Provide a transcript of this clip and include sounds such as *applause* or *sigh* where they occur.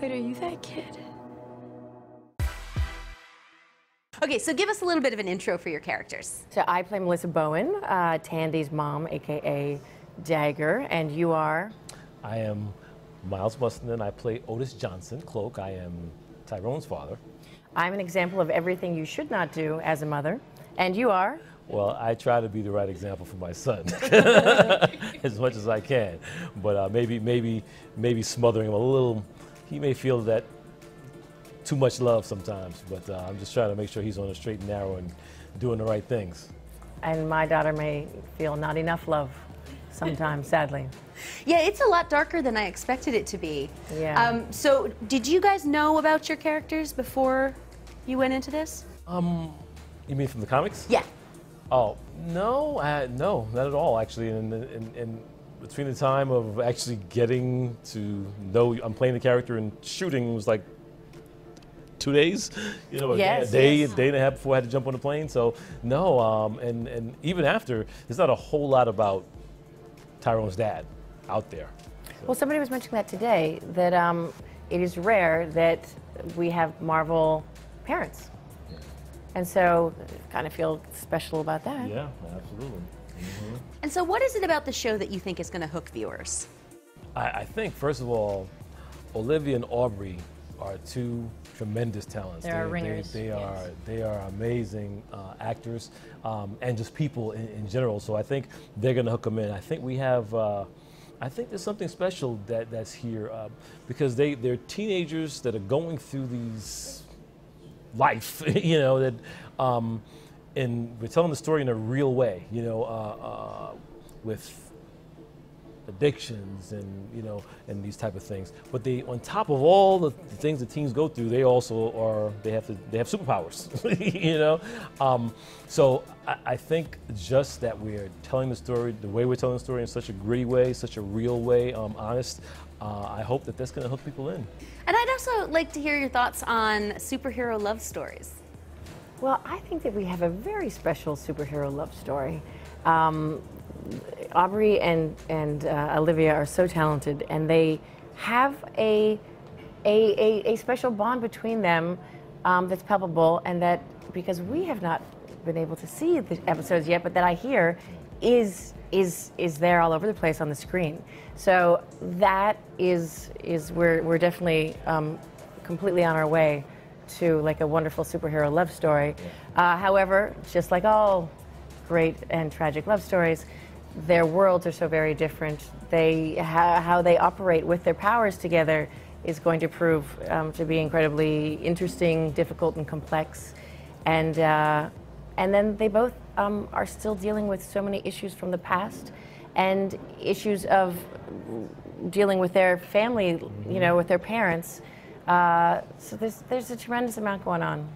Wait, are you that kid? Okay, so give us a little bit of an intro for your characters. So I play Melissa Bowen, uh, Tandy's mom, aka Dagger, and you are. I am Miles Mussenden. I play Otis Johnson, Cloak. I am Tyrone's father. I'm an example of everything you should not do as a mother, and you are. Well, I try to be the right example for my son *laughs* as much as I can, but uh, maybe, maybe, maybe smothering him a little. He may feel that too much love sometimes, but uh, I'm just trying to make sure he's on the straight and narrow and doing the right things. And my daughter may feel not enough love sometimes, *laughs* sadly. Yeah, it's a lot darker than I expected it to be. Yeah. Um, so, did you guys know about your characters before you went into this? Um, you mean from the comics? Yeah. Oh no, uh, no, not at all. Actually, in, in, in between the time of actually getting to know I'm playing the character and shooting was like two days, *laughs* you know, a day, yes. a day and a half before I had to jump on the plane. So no, um, and and even after, there's not a whole lot about Tyrone's dad out there. Well, somebody was mentioning that today that um, it is rare that we have Marvel parents. And so, kind of feel special about that. Yeah, absolutely. And so, what is it about the show that you think is going to hook viewers? I, I think first of all, Olivia and Aubrey are two tremendous talents. They are they, ringers, They, yes. are they are amazing uh, actors um, and just people in, in general. So I think they're going to hook them in. I think we have. Uh, I think there's something special that, that's here uh, because they, they're teenagers that are going through these life, *laughs* you know, that, um, and we're telling the story in a real way, you know, uh, uh, with addictions and you know and these type of things. But they on top of all the, the things that teens go through they also are they have to they have superpowers *laughs* you know? Um, so I, I think just that we're telling the story the way we're telling the story in such a gritty way such a real way um, honest uh, i hope that that's going to hook people in. And I'd also like to hear your thoughts on superhero love stories. Well, I think that we have a very special superhero love story. Um, Aubrey and and uh, Olivia are so talented, and they have a a, a, a special bond between them um, that's palpable, and that because we have not been able to see the episodes yet, but that I hear is is is there all over the place on the screen. So that is is we're we're definitely um, completely on our way to like a wonderful superhero love story. Uh, however, just like all great and tragic love stories, their worlds are so very different. They how, how they operate with their powers together is going to prove um, to be incredibly interesting, difficult, and complex. And uh, and then they both um, are still dealing with so many issues from the past and issues of dealing with their family, you know, with their parents. Uh, so there's there's a tremendous amount going on.